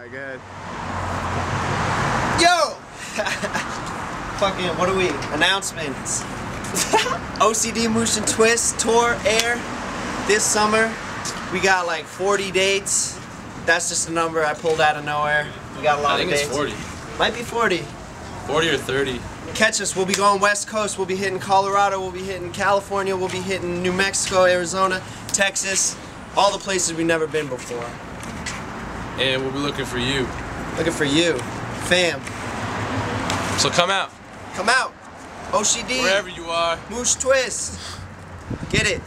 Alright, good. Yo! Fucking, what are we? Announcements. OCD Moosh & Twist Tour Aer this summer. We got like 40 dates. That's just a number I pulled out of nowhere. We got a lot I think of it's 40. Might be 40. 40 or 30. Catch us. We'll be going West Coast. We'll be hitting Colorado. We'll be hitting California. We'll be hitting New Mexico, Arizona, Texas. All the places we've never been before. And we'll be looking for you. Looking for you. Fam. So come out. Come out. OCD. Wherever you are. Moosh Twist. Get it.